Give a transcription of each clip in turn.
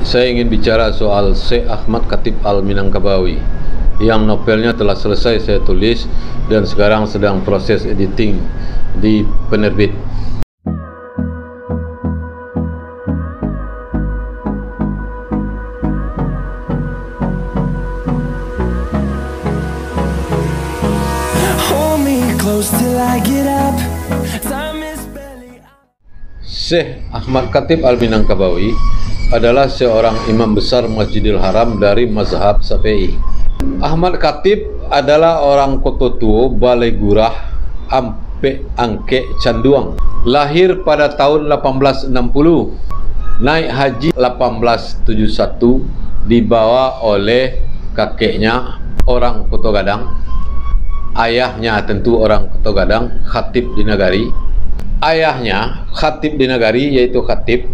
Saya ingin bicara soal Syekh Ahmad Khatib Al-Minangkabawi yang novelnya telah selesai saya tulis dan sekarang sedang proses editing di penerbit. Syekh Ahmad Khatib Al-Minangkabawi adalah seorang imam besar Masjidil Haram dari mazhab Syafi'i. Ahmad Khatib adalah orang Kototuo, Balai Gurah, Ampe Angke Canduang. Lahir pada tahun 1860. Naik haji 1871 dibawa oleh kakeknya orang Koto Gadang. Ayahnya tentu orang Koto Gadang, Khatib di Nagari. Ayahnya Khatib di Nagari yaitu Khatib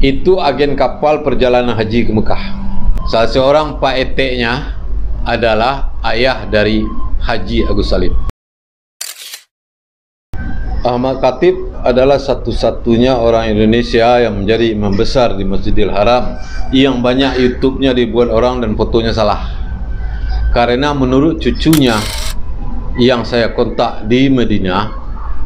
itu agen kapal perjalanan haji ke Mekah. Salah seorang pak eteknya adalah ayah dari Haji Agus Salim. Ahmad Khatib adalah satu-satunya orang Indonesia yang menjadi imam besar di Masjidil Haram yang banyak YouTube-nya dibuat orang dan fotonya salah. Karena menurut cucunya yang saya kontak di Medina,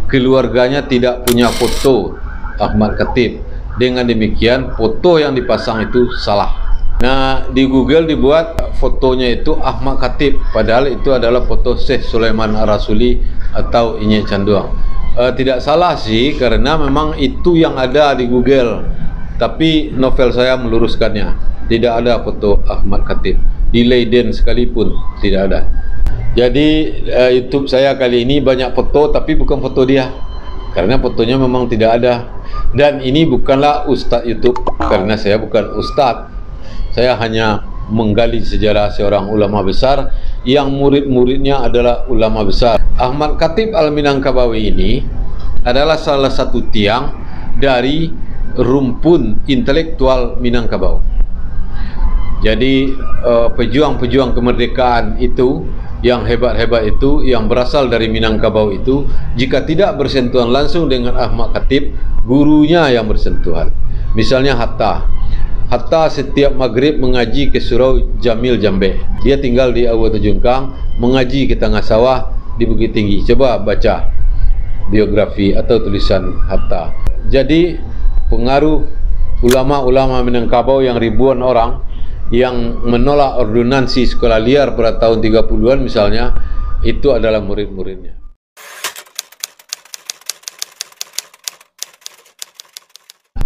keluarganya tidak punya foto Ahmad Khatib. Dengan demikian, foto yang dipasang itu salah. Nah, di Google dibuat fotonya itu Ahmad Khatib, padahal itu adalah foto Syekh Sulaiman Ar-Rasuli atau Inyek Canduang. Uh, tidak salah sih, karena memang itu yang ada di Google. Tapi novel saya meluruskannya. Tidak ada foto Ahmad Khatib. Di Leiden sekalipun tidak ada. Jadi uh, YouTube saya kali ini banyak foto tapi bukan foto dia. Karena fotonya memang tidak ada. Dan ini bukanlah ustaz YouTube karena saya bukan ustaz. Saya hanya menggali sejarah seorang ulama besar yang murid-muridnya adalah ulama besar. Ahmad Khatib Al-Minangkabawi ini adalah salah satu tiang dari rumpun intelektual Minangkabau. Jadi uh, pejuang-pejuang kemerdekaan itu yang hebat-hebat itu yang berasal dari Minangkabau itu jika tidak bersentuhan langsung dengan Ahmad Khatib gurunya yang bersentuhan. Misalnya Hatta. Hatta setiap maghrib mengaji ke surau Jamil Jambe. Dia tinggal di Awa Tujungkang mengaji ke tengah sawah di Bukit Tinggi. Coba baca biografi atau tulisan Hatta. Jadi pengaruh ulama-ulama Minangkabau yang ribuan orang yang menolak ordonansi sekolah liar pada tahun 30-an misalnya itu adalah murid-muridnya.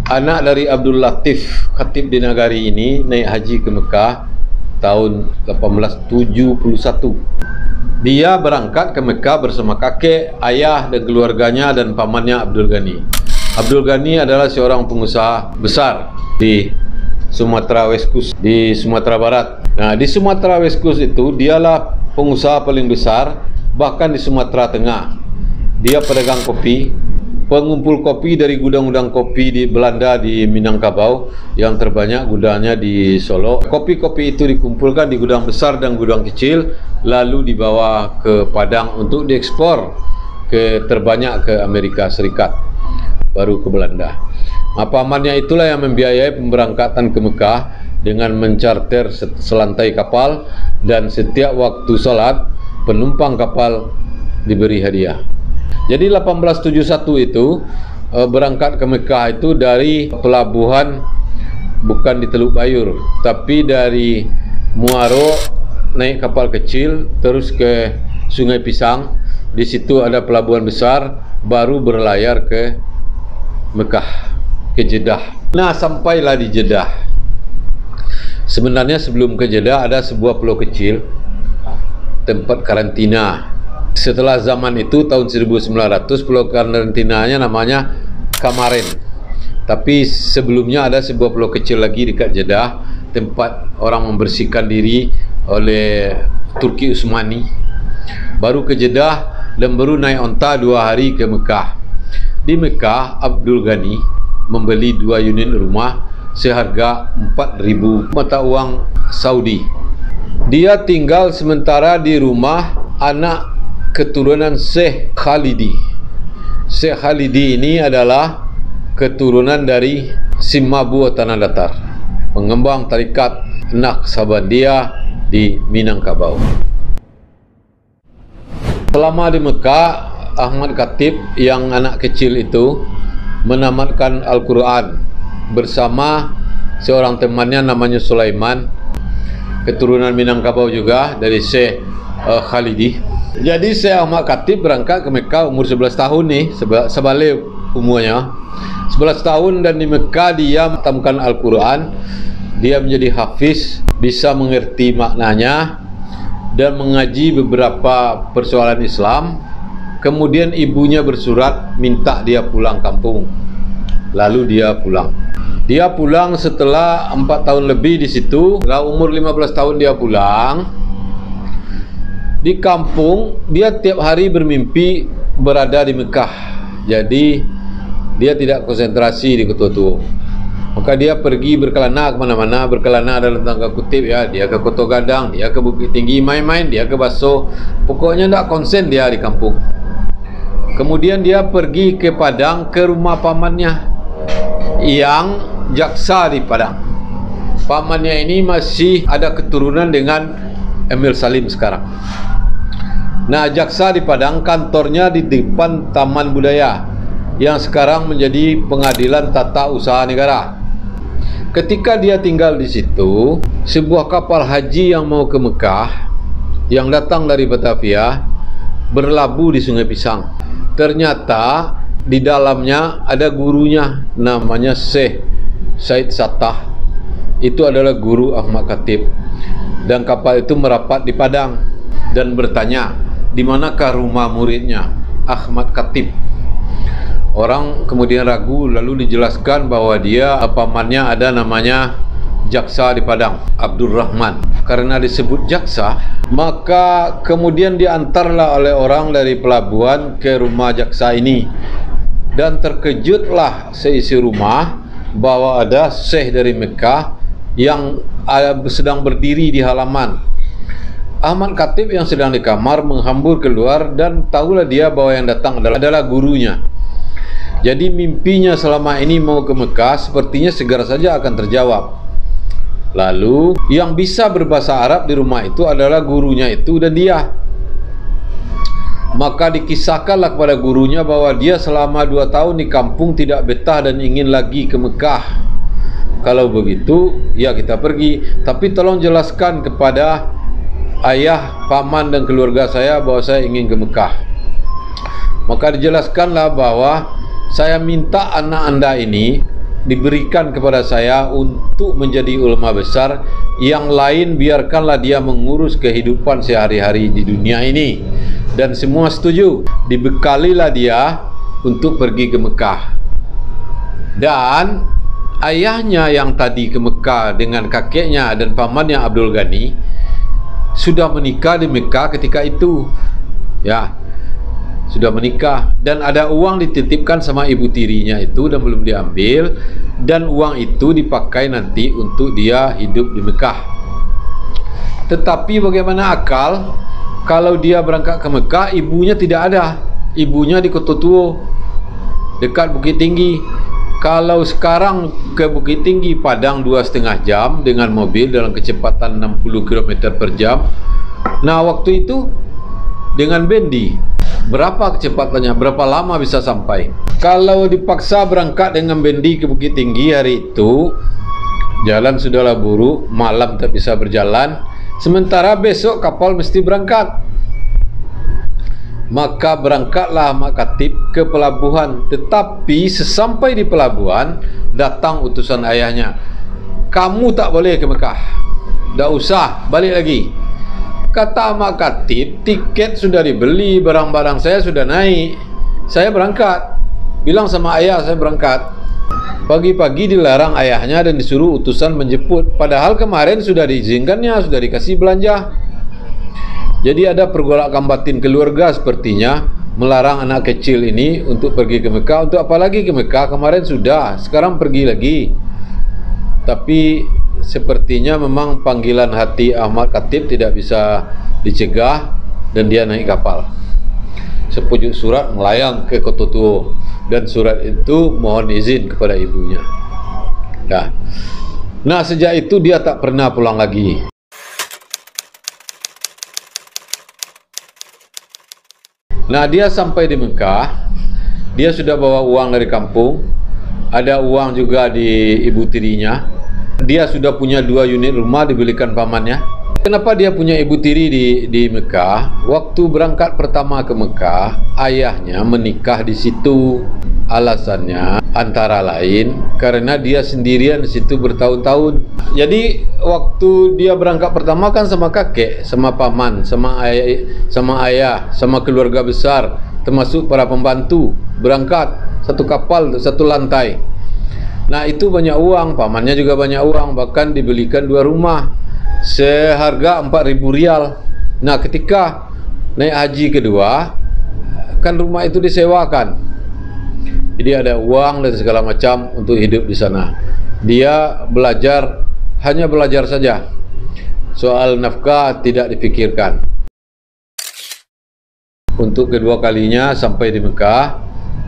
Anak dari Abdul Latif Khatib di Nagari ini naik haji ke Mekah tahun 1871. Dia berangkat ke Mekah bersama kakek, ayah dan keluarganya dan pamannya Abdul Ghani. Abdul Ghani adalah seorang pengusaha besar di Sumatera West Coast di Sumatera Barat. Nah, di Sumatera West Coast itu dialah pengusaha paling besar bahkan di Sumatera Tengah. Dia pedagang kopi, pengumpul kopi dari gudang-gudang kopi di Belanda di Minangkabau yang terbanyak gudangnya di Solo. Kopi-kopi itu dikumpulkan di gudang besar dan gudang kecil lalu dibawa ke Padang untuk diekspor ke terbanyak ke Amerika Serikat baru ke Belanda. Pamannya itulah yang membiayai pemberangkatan ke Mekah dengan mencarter selantai kapal dan setiap waktu salat penumpang kapal diberi hadiah. Jadi 1871 itu berangkat ke Mekah itu dari pelabuhan bukan di Teluk Bayur tapi dari Muaro naik kapal kecil terus ke Sungai Pisang di situ ada pelabuhan besar baru berlayar ke Mekah ke Jeddah. Nah, sampailah di Jeddah. Sebenarnya sebelum ke Jeddah ada sebuah pulau kecil tempat karantina. Setelah zaman itu tahun 1900 pulau karantinanya namanya Kamaren. Tapi sebelumnya ada sebuah pulau kecil lagi dekat Jeddah tempat orang membersihkan diri oleh Turki Utsmani. Baru ke Jeddah dan baru naik onta dua hari ke Mekah. Di Mekah, Abdul Ghani membeli dua unit rumah seharga 4.000 mata uang Saudi. Dia tinggal sementara di rumah anak keturunan Syekh Khalidi. Syekh Khalidi ini adalah keturunan dari Simabu Tanah Datar. pengembang tarikat Naksabandia di Minangkabau. Selama di Mekah, Ahmad Khatib yang anak kecil itu menamatkan Al-Quran bersama seorang temannya namanya Sulaiman. Keturunan Minangkabau juga dari Syekh uh, Khalidi. Jadi Syekh Ahmad Khatib berangkat ke Mekah umur 11 tahun nih sebalik umurnya. 11 tahun dan di Mekah dia metamkan Al-Quran. Dia menjadi hafiz bisa mengerti maknanya dan mengaji beberapa persoalan Islam kemudian ibunya bersurat minta dia pulang kampung. Lalu dia pulang. Dia pulang setelah 4 tahun lebih di situ. Setelah umur 15 tahun dia pulang. Di kampung dia tiap hari bermimpi berada di Mekah. Jadi dia tidak konsentrasi di Ketua Tua maka dia pergi berkelana ke mana-mana berkelana dalam tangga kutip ya. Dia ke Koto Gadang dia ke Bukit Tinggi main-main dia ke Baso. Pokoknya tidak konsen dia di kampung kemudian dia pergi ke Padang ke rumah pamannya yang jaksa di Padang. Pamannya ini masih ada keturunan dengan Emil Salim sekarang. Nah jaksa di Padang kantornya di depan Taman Budaya yang sekarang menjadi pengadilan tata usaha negara. Ketika dia tinggal di situ, sebuah kapal haji yang mau ke Mekah yang datang dari Batavia berlabuh di Sungai Pisang. Ternyata di dalamnya ada gurunya namanya Syekh Said Satah. Itu adalah guru Ahmad Khatib. Dan kapal itu merapat di Padang dan bertanya, "Di manakah rumah muridnya Ahmad Khatib?" Orang kemudian ragu lalu dijelaskan bahwa dia pamannya ada namanya jaksa di Padang, Abdul Rahman. Karena disebut jaksa, maka kemudian diantarlah oleh orang dari pelabuhan ke rumah jaksa ini. Dan terkejutlah seisi rumah bahwa ada syekh dari Mekah yang sedang berdiri di halaman. Ahmad Khatib yang sedang di kamar menghambur keluar dan tahulah dia bahwa yang datang adalah gurunya. Jadi mimpinya selama ini mau ke Mekah sepertinya segera saja akan terjawab. Lalu yang bisa berbahasa Arab di rumah itu adalah gurunya itu dan dia. Maka dikisahkanlah kepada gurunya bahwa dia selama dua tahun di kampung tidak betah dan ingin lagi ke Mekah. Kalau begitu, ya kita pergi. Tapi tolong jelaskan kepada ayah, paman dan keluarga saya bahwa saya ingin ke Mekah. Maka dijelaskanlah bahwa saya minta anak anda ini diberikan kepada saya untuk menjadi ulama besar. Yang lain biarkanlah dia mengurus kehidupan sehari-hari di dunia ini. Dan semua setuju dibekalilah dia untuk pergi ke Mekah. Dan ayahnya yang tadi ke Mekah dengan kakeknya dan pamannya Abdul Ghani sudah menikah di Mekah ketika itu. Ya sudah menikah dan ada uang dititipkan sama ibu tirinya itu dan belum diambil dan uang itu dipakai nanti untuk dia hidup di Mekah. Tetapi bagaimana akal? Kalau dia berangkat ke Mekah ibunya tidak ada. Ibunya di Kota Tua dekat Bukit Tinggi. Kalau sekarang ke Bukit Tinggi Padang dua setengah jam dengan mobil dalam kecepatan 60 km per jam. Nah waktu itu dengan bendi berapa kecepatannya, berapa lama bisa sampai. Kalau dipaksa berangkat dengan bendi ke Bukit Tinggi hari itu, jalan sudahlah buruk, malam tak bisa berjalan, sementara besok kapal mesti berangkat. Maka berangkatlah Mak Katib ke pelabuhan. Tetapi sesampai di pelabuhan Datang utusan ayahnya. Kamu tak boleh ke Mekah. Tak usah, balik lagi kata Mak Katib tiket sudah dibeli barang-barang saya sudah naik. Saya berangkat. Bilang sama ayah saya berangkat. Pagi-pagi dilarang ayahnya dan disuruh utusan menjemput. Padahal kemarin sudah diizinkannya sudah dikasih belanja. Jadi ada pergolakan batin keluarga sepertinya melarang anak kecil ini untuk pergi ke Mekah. Untuk apa lagi ke Mekah? Kemarin sudah sekarang pergi lagi. Tapi sepertinya memang panggilan hati Ahmad Khatib tidak bisa dicegah dan dia naik kapal sepujuk surat melayang ke Kota Tua dan surat itu mohon izin kepada ibunya nah Nah, sejak itu dia tak pernah pulang lagi. Nah, dia sampai di Mekah, dia sudah bawa uang dari kampung, ada uang juga di ibu tirinya. Dia sudah punya dua unit rumah dibelikan pamannya. Kenapa dia punya ibu tiri di di Mekah? Waktu berangkat pertama ke Mekah, ayahnya menikah di situ. Alasannya antara lain karena dia sendirian di situ bertahun-tahun. Jadi waktu dia berangkat pertama kan sama kakek, sama paman, sama ayah, sama ayah, sama keluarga besar, termasuk para pembantu berangkat satu kapal satu lantai. Nah itu banyak uang, pamannya juga banyak uang, bahkan dibelikan dua rumah seharga 4000 rial. Nah ketika naik haji kedua, kan rumah itu disewakan. Jadi ada uang dan segala macam untuk hidup di sana. Dia belajar hanya belajar saja. Soal nafkah tidak dipikirkan. Untuk kedua kalinya sampai di Mekah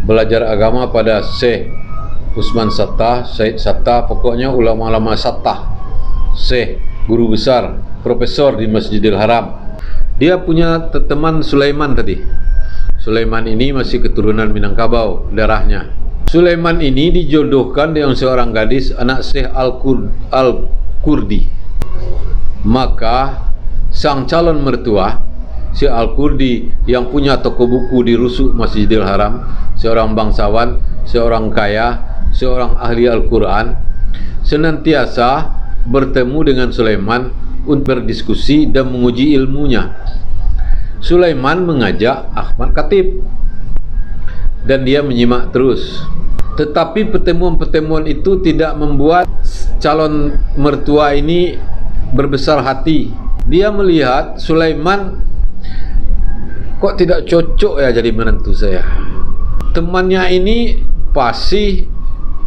belajar agama pada Syekh Usman Sattah, Syed Sattah, pokoknya ulama-ulama Sattah. Syekh guru besar, profesor di Masjidil Haram. Dia punya teman Sulaiman tadi. Sulaiman ini masih keturunan Minangkabau darahnya. Sulaiman ini dijodohkan dengan seorang gadis anak Syekh Al-Kurdi. Maka sang calon mertua Syekh Al-Kurdi yang punya toko buku di rusuk Masjidil Haram, seorang bangsawan, seorang kaya, seorang ahli Al-Quran, senantiasa bertemu dengan Sulaiman untuk berdiskusi dan menguji ilmunya. Sulaiman mengajak Ahmad Khatib dan dia menyimak terus. Tetapi pertemuan-pertemuan itu tidak membuat calon mertua ini berbesar hati. Dia melihat Sulaiman kok tidak cocok ya jadi menantu saya. Temannya ini pasti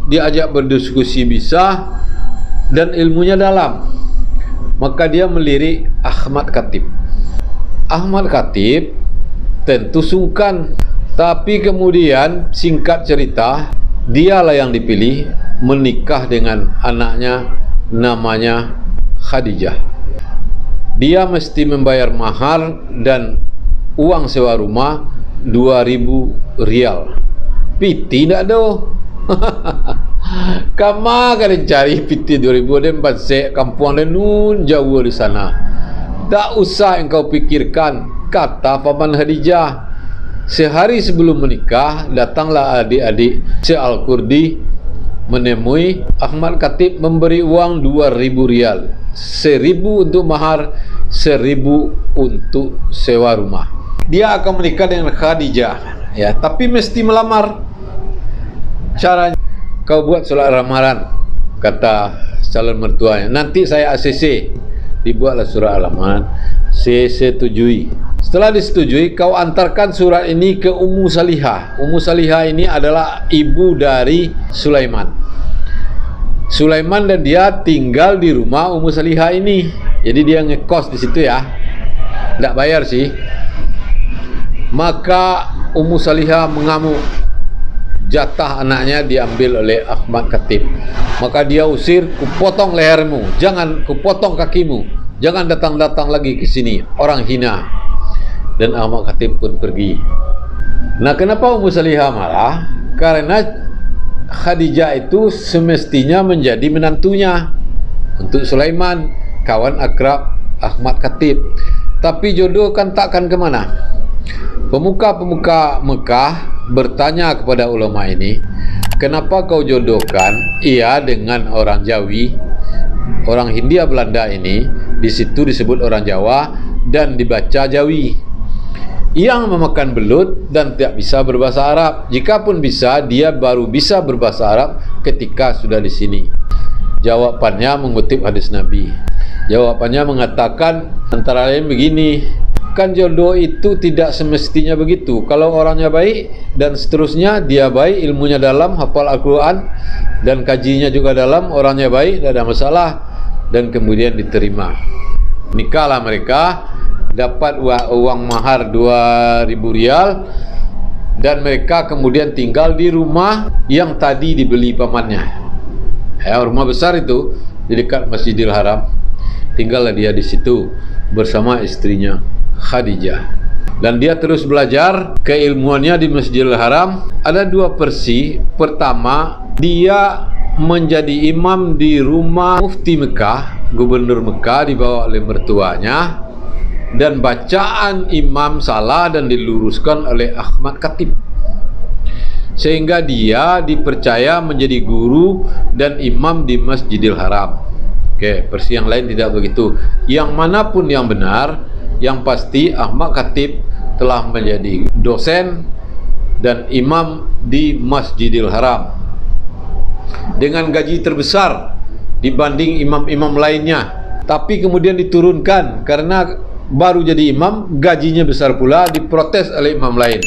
diajak berdiskusi bisa dan ilmunya dalam. Maka dia melirik Ahmad Khatib. Ahmad Khatib tentu sungkan tapi kemudian singkat cerita dialah yang dipilih menikah dengan anaknya namanya Khadijah dia mesti membayar mahar dan uang sewa rumah 2000 rial piti tak ada kama kalian cari piti 2000 dan pasek kampung dan nun jauh di sana tak usah engkau pikirkan kata Paman Khadijah Sehari sebelum menikah datanglah adik-adik Syekh Al-Kurdi menemui Ahmad Khatib memberi uang 2000 rial. 1000 untuk mahar, 1000 untuk sewa rumah. Dia akan menikah dengan Khadijah, ya, tapi mesti melamar. Caranya kau buat surat ramaran kata calon mertuanya. Nanti saya ACC dibuatlah surat alamat saya setujui setelah disetujui kau antarkan surat ini ke Ummu Salihah. Ummu Salihah ini adalah ibu dari Sulaiman. Sulaiman dan dia tinggal di rumah Ummu Salihah ini. Jadi dia ngekos di situ ya. Tidak bayar sih. Maka Ummu Salihah mengamuk jatah anaknya diambil oleh Ahmad Khatib. Maka dia usir kupotong lehermu jangan kupotong kakimu jangan datang-datang lagi ke sini orang hina. Dan Ahmad Khatib pun pergi. Nah kenapa Ummu Salihah marah? Karena Khadijah itu semestinya menjadi menantunya. Untuk Sulaiman kawan akrab Ahmad Khatib. Tapi jodoh kan takkan ke mana? Pemuka-pemuka Mekah bertanya kepada ulama ini, kenapa kau jodohkan ia dengan orang Jawi, orang Hindia Belanda ini, di situ disebut orang Jawa dan dibaca Jawi. Yang memakan belut dan tidak bisa berbahasa Arab. Jika pun bisa, dia baru bisa berbahasa Arab ketika sudah di sini. Jawabannya mengutip hadis Nabi. Jawabannya mengatakan antara lain begini, kan jodoh itu tidak semestinya begitu. Kalau orangnya baik dan seterusnya dia baik ilmunya dalam hafal Al-Quran dan kajinya juga dalam orangnya baik tidak ada masalah dan kemudian diterima. Nikahlah mereka dapat uang mahar 2000 rial dan mereka kemudian tinggal di rumah yang tadi dibeli pamannya. Ya, rumah besar itu di dekat Masjidil Haram. Tinggallah dia di situ bersama istrinya Khadijah. Dan dia terus belajar keilmuannya di Masjidil Haram. Ada dua versi. Pertama, dia menjadi imam di rumah Mufti Mekah, Gubernur Mekah dibawa oleh mertuanya dan bacaan imam salah dan diluruskan oleh Ahmad Khatib sehingga dia dipercaya menjadi guru dan imam di Masjidil Haram. Oke, versi yang lain tidak begitu. Yang mana pun yang benar, yang pasti Ahmad Khatib telah menjadi dosen dan imam di Masjidil Haram dengan gaji terbesar dibanding imam-imam lainnya. Tapi kemudian diturunkan karena baru jadi imam, gajinya besar pula diprotes oleh imam lain.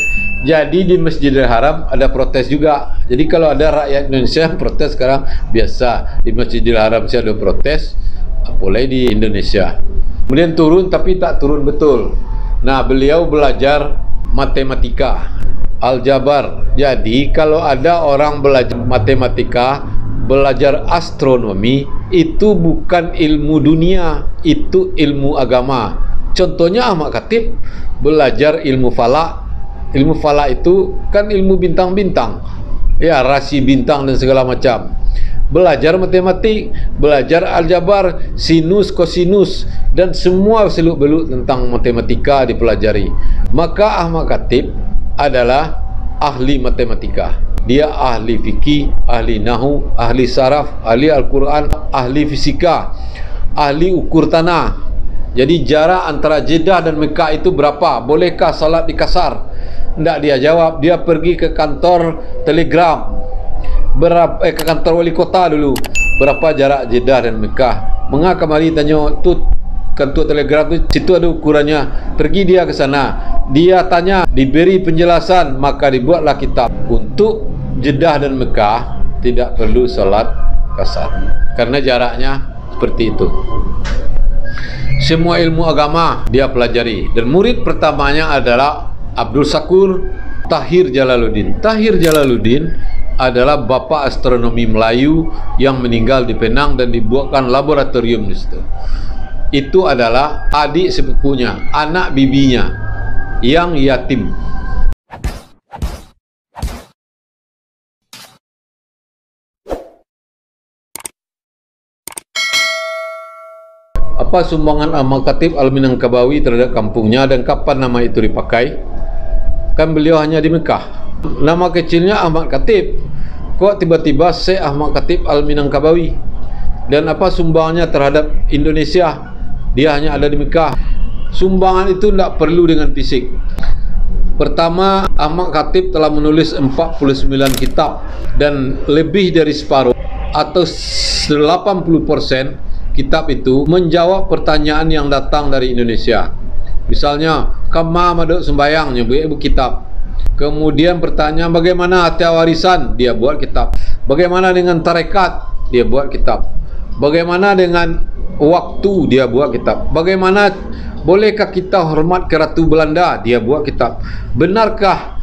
Jadi di Masjidil Haram ada protes juga. Jadi kalau ada rakyat Indonesia protes sekarang biasa di Masjidil Haram sih ada protes, boleh di Indonesia. Kemudian turun tapi tak turun betul. Nah beliau belajar matematika, aljabar. Jadi kalau ada orang belajar matematika, belajar astronomi itu bukan ilmu dunia, itu ilmu agama. Contohnya Ahmad Khatib belajar ilmu falak ilmu falak itu kan ilmu bintang-bintang ya rasi bintang dan segala macam belajar matematik belajar aljabar sinus kosinus dan semua seluk beluk tentang matematika dipelajari maka Ahmad Khatib adalah ahli matematika dia ahli fikih ahli nahu ahli saraf ahli Al-Quran ahli fisika ahli ukur tanah jadi jarak antara Jeddah dan Mekah itu berapa? Bolehkah salat di kasar? Tidak dia jawab. Dia pergi ke kantor telegram. Berapa, eh, ke kantor wali kota dulu. Berapa jarak Jeddah dan Mekah? Mengapa kembali tanya tu kantor telegram tu situ ada ukurannya. Pergi dia ke sana. Dia tanya, diberi penjelasan, maka dibuatlah kitab untuk Jeddah dan Mekah tidak perlu salat kasar. Karena jaraknya seperti itu semua ilmu agama dia pelajari dan murid pertamanya adalah Abdul Sakur Tahir Jalaluddin. Tahir Jalaluddin adalah bapa astronomi Melayu yang meninggal di Penang dan dibuatkan laboratorium di situ. Itu adalah adik sepupunya anak bibinya yang yatim. Apa sumbangan Ahmad Khatib Al-Minangkabawi terhadap kampungnya dan kapan nama itu dipakai kan beliau hanya di Mekah. Nama kecilnya Ahmad Khatib. Kok tiba-tiba Syekh Ahmad Khatib Al-Minangkabawi dan apa sumbangannya terhadap Indonesia? Dia hanya ada di Mekah. Sumbangan itu tidak perlu dengan fisik. Pertama Ahmad Khatib telah menulis 49 kitab dan lebih dari separuh atau 80% kitab itu menjawab pertanyaan yang datang dari Indonesia. Misalnya, kama maduk sembayang nyebut kitab. Kemudian pertanyaan bagaimana hati warisan, dia buat kitab. Bagaimana dengan tarekat, dia buat kitab. Bagaimana dengan waktu, dia buat kitab. Bagaimana bolehkah kita hormat ke Ratu Belanda, dia buat kitab. Benarkah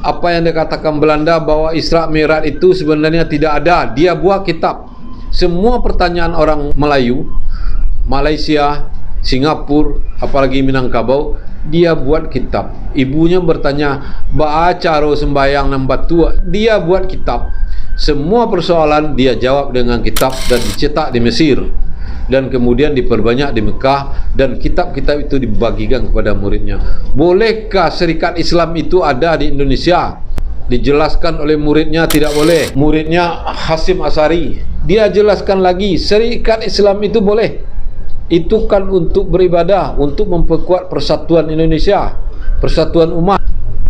apa yang dikatakan Belanda bahwa Isra Mi'raj itu sebenarnya tidak ada, dia buat kitab semua pertanyaan orang Melayu, Malaysia, Singapura, apalagi Minangkabau, dia buat kitab. Ibunya bertanya, baca roh sembayang tua. Dia buat kitab. Semua persoalan dia jawab dengan kitab dan dicetak di Mesir dan kemudian diperbanyak di Mekah dan kitab-kitab itu dibagikan kepada muridnya. Bolehkah syarikat Islam itu ada di Indonesia? Dijelaskan oleh muridnya tidak boleh. Muridnya Hasim Asari dia jelaskan lagi syarikat Islam itu boleh itu kan untuk beribadah untuk memperkuat persatuan Indonesia persatuan umat.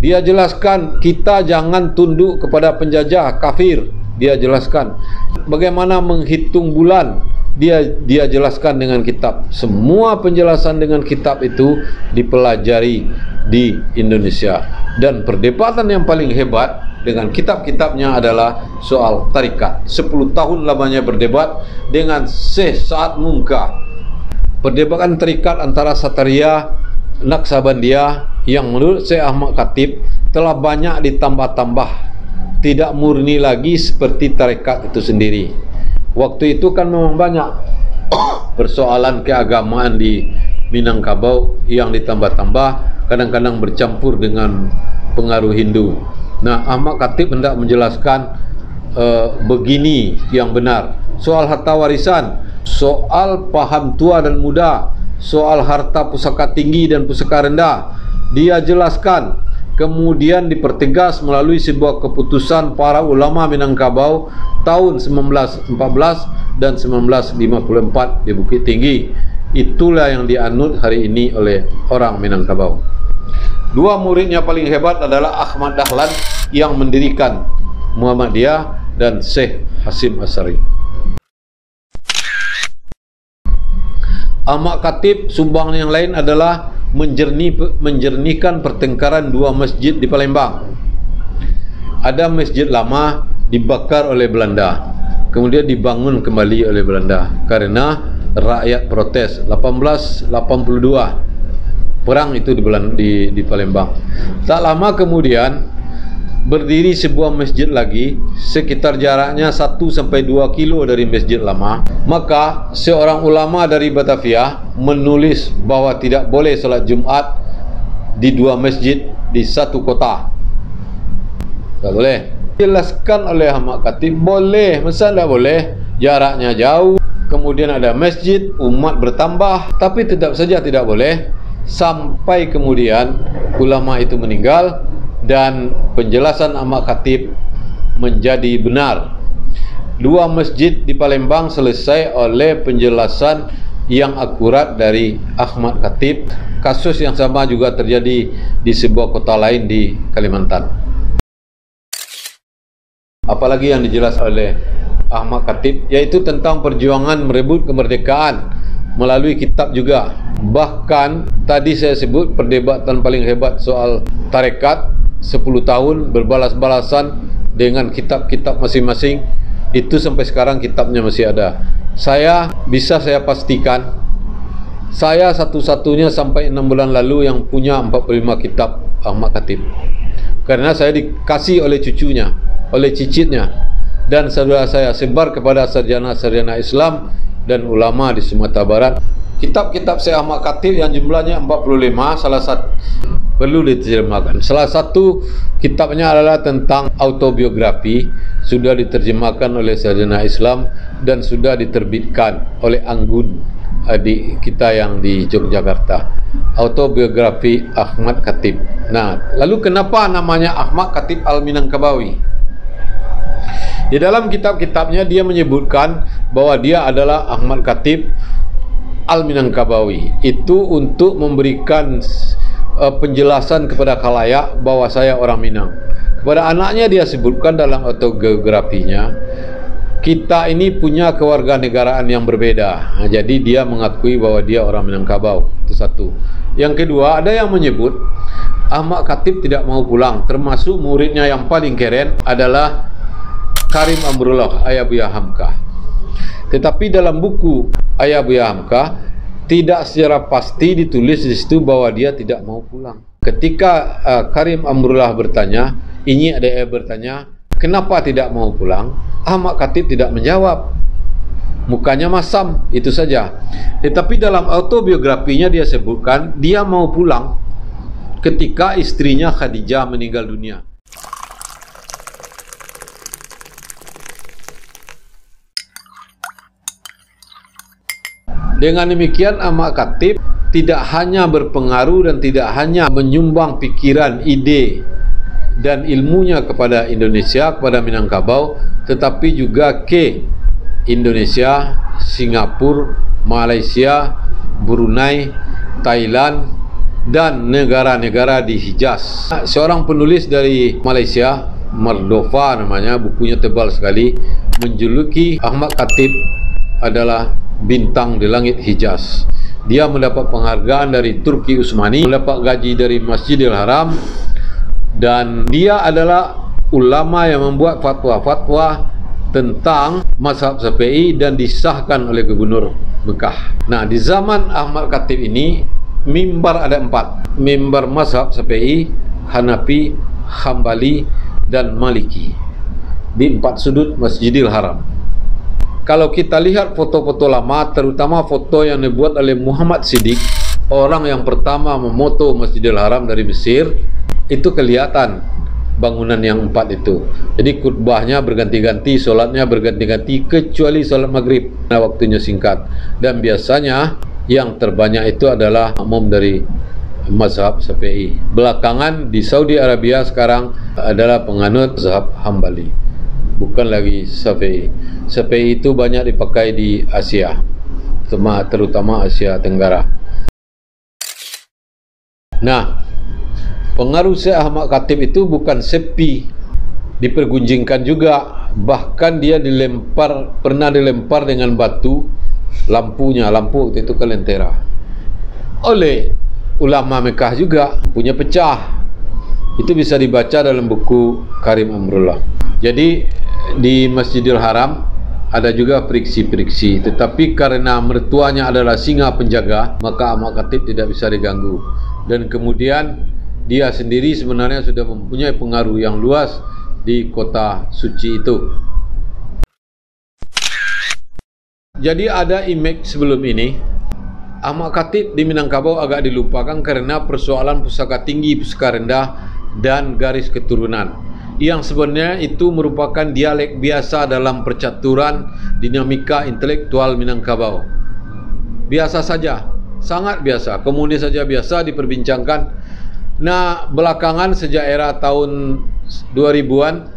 Dia jelaskan kita jangan tunduk kepada penjajah kafir. Dia jelaskan. Bagaimana menghitung bulan? Dia dia jelaskan dengan kitab. Semua penjelasan dengan kitab itu dipelajari di Indonesia. Dan perdebatan yang paling hebat dengan kitab-kitabnya adalah soal tarikat. 10 tahun lamanya berdebat dengan Syekh Sa'ad Mungka perdebatan tarikat antara Sataria Naksabandia yang menurut Syekh Ahmad Khatib telah banyak ditambah-tambah tidak murni lagi seperti tarikat itu sendiri waktu itu kan memang banyak persoalan keagamaan di Minangkabau yang ditambah-tambah kadang-kadang bercampur dengan pengaruh Hindu. Nah, Ahmad Khatib hendak menjelaskan uh, begini yang benar. Soal harta warisan, soal paham tua dan muda, soal harta pusaka tinggi dan pusaka rendah, dia jelaskan kemudian dipertegas melalui sebuah keputusan para ulama Minangkabau tahun 1914 dan 1954 di Bukit Tinggi itulah yang dianut hari ini oleh orang Minangkabau. Dua muridnya paling hebat adalah Ahmad Dahlan yang mendirikan Muhammadiyah dan Syekh Hasim Asari. Ahmad Khatib sumbang yang lain adalah menjernih, menjernihkan pertengkaran dua masjid di Palembang. Ada masjid lama dibakar oleh Belanda, kemudian dibangun kembali oleh Belanda karena rakyat protes 1882 perang itu di, di, di Palembang tak lama kemudian berdiri sebuah masjid lagi sekitar jaraknya 1 sampai 2 kilo dari masjid lama. Maka seorang ulama dari Batavia menulis bahawa tidak boleh salat Jumat di dua masjid di satu kota. Tak boleh. Jelaskan oleh Ahmad boleh. Masa tak boleh? Jaraknya jauh. Kemudian ada masjid, umat bertambah, tapi tetap saja tidak boleh. Sampai kemudian ulama itu meninggal dan penjelasan Ahmad Khatib menjadi benar. Dua masjid di Palembang selesai oleh penjelasan yang akurat dari Ahmad Khatib. Kasus yang sama juga terjadi di sebuah kota lain di Kalimantan. Apalagi yang dijelaskan oleh Ahmad Khatib yaitu tentang perjuangan merebut kemerdekaan melalui kitab juga bahkan tadi saya sebut perdebatan paling hebat soal tarekat 10 tahun berbalas-balasan dengan kitab-kitab masing-masing. Itu sampai sekarang kitabnya masih ada. Saya bisa saya pastikan saya satu-satunya sampai 6 bulan lalu yang punya 45 kitab Ahmad Khatib. Karena saya dikasih oleh cucunya oleh cicitnya dan saudara saya sebar kepada sarjana-sarjana Islam dan ulama di Sumatera Barat. Kitab-kitab Syekh Ahmad Khatib yang jumlahnya 45 salah satu perlu diterjemahkan. Salah satu kitabnya adalah tentang autobiografi sudah diterjemahkan oleh sarjana Islam dan sudah diterbitkan oleh Anggun adik kita yang di Yogyakarta. Autobiografi Ahmad Khatib. Nah, lalu kenapa namanya Ahmad Khatib Al-Minangkabawi? Di dalam kitab-kitabnya dia menyebutkan bahwa dia adalah Ahmad Khatib Al-Minangkabawi. Itu untuk memberikan uh, penjelasan kepada khalayak bahwa saya orang Minang. Kepada anaknya dia sebutkan dalam autobiografinya kita ini punya kewarganegaraan yang berbeda. Nah, jadi dia mengakui bahwa dia orang Minangkabau. Itu satu. Yang kedua, ada yang menyebut Ahmad Khatib tidak mau pulang, termasuk muridnya yang paling keren adalah Karim Amrullah Ayah Buya Hamka tetapi dalam buku Ayah Buya Hamka tidak secara pasti ditulis di situ bahwa dia tidak mau pulang. Ketika uh, Karim Amrullah bertanya ini ada bertanya kenapa tidak mau pulang? Ahmad Khatib tidak menjawab. Mukanya masam itu saja. Tetapi dalam autobiografinya dia sebutkan dia mau pulang ketika istrinya Khadijah meninggal dunia Dengan demikian Ahmad Khatib tidak hanya berpengaruh dan tidak hanya menyumbang pikiran, ide dan ilmunya kepada Indonesia, kepada Minangkabau tetapi juga ke Indonesia, Singapura, Malaysia, Brunei, Thailand dan negara-negara di Hijaz. Seorang penulis dari Malaysia, Mardova namanya, bukunya tebal sekali, menjuluki Ahmad Khatib adalah bintang di langit Hijaz. Dia mendapat penghargaan dari Turki Utsmani, mendapat gaji dari Masjidil Haram dan dia adalah ulama yang membuat fatwa-fatwa tentang mazhab Syafi'i dan disahkan oleh gubernur Mekah. Nah, di zaman Ahmad Khatib ini mimbar ada empat. Mimbar mazhab Syafi'i, Hanafi, Hambali dan Maliki. Di empat sudut Masjidil Haram. Kalau kita lihat foto-foto lama, terutama foto yang dibuat oleh Muhammad Siddiq, orang yang pertama memoto Masjidil Haram dari Mesir, itu kelihatan bangunan yang empat itu. Jadi khutbahnya berganti-ganti, solatnya berganti-ganti, kecuali solat maghrib. Nah, waktunya singkat. Dan biasanya yang terbanyak itu adalah makmum dari mazhab Syafi'i. Belakangan di Saudi Arabia sekarang adalah penganut mazhab Hambali. Bukan lagi Syafi'i. Syafi'i itu banyak dipakai di Asia. Terutama, Asia Tenggara. Nah, pengaruh Syekh Ahmad Khatib itu bukan sepi dipergunjingkan juga bahkan dia dilempar pernah dilempar dengan batu lampunya lampu waktu itu ke lentera oleh ulama Mekah juga punya pecah itu bisa dibaca dalam buku Karim Amrullah jadi di Masjidil Haram ada juga friksi-friksi. Tetapi karena mertuanya adalah singa penjaga maka Ahmad Khatib tidak bisa diganggu. Dan kemudian dia sendiri sebenarnya sudah mempunyai pengaruh yang luas di kota suci itu. Jadi ada image sebelum ini. Ahmad Khatib di Minangkabau agak dilupakan karena persoalan pusaka tinggi, pusaka rendah dan garis keturunan yang sebenarnya itu merupakan dialek biasa dalam percaturan dinamika intelektual Minangkabau. Biasa saja, sangat biasa, komunis saja biasa diperbincangkan Nah, belakangan sejak era tahun 2000-an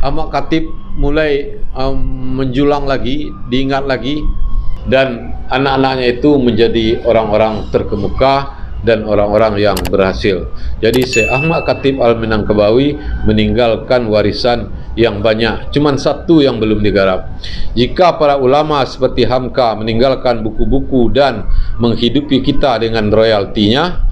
Ahmad Khatib mulai um, menjulang lagi, diingat lagi dan anak-anaknya itu menjadi orang-orang terkemuka dan orang-orang yang berhasil. Jadi Syekh Ahmad Khatib Al-Minangkabawi meninggalkan warisan yang banyak. Cuman satu yang belum digarap. Jika para ulama seperti Hamka meninggalkan buku-buku dan menghidupi kita dengan royaltinya,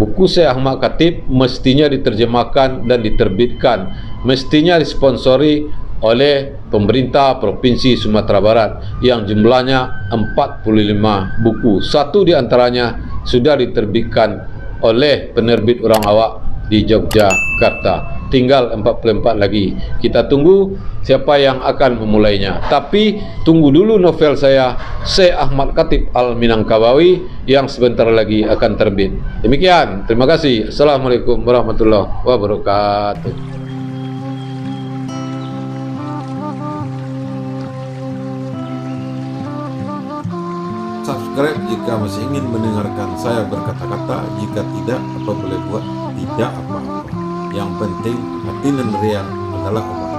buku Syekh Ahmad Khatib mestinya diterjemahkan dan diterbitkan mestinya disponsori oleh pemerintah Provinsi Sumatera Barat yang jumlahnya 45 buku. Satu di antaranya sudah diterbitkan oleh penerbit orang awak di Yogyakarta. Tinggal 44 lagi. Kita tunggu siapa yang akan memulainya. Tapi tunggu dulu novel saya Syekh Ahmad Khatib Al-Minangkabawi yang sebentar lagi akan terbit. Demikian. Terima kasih. Assalamualaikum warahmatullahi wabarakatuh subscribe jika masih ingin mendengarkan saya berkata-kata jika tidak apa boleh buat? Tidak apa-apa yang penting hati dan riang adalah obat